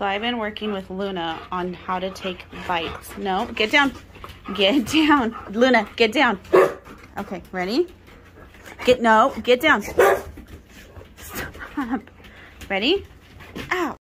So I've been working with Luna on how to take bites. No, get down. Get down. Luna, get down. Okay, ready? Get, no, get down. Stop. Ready?